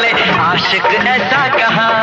वाले आशिक ऐसा कहा।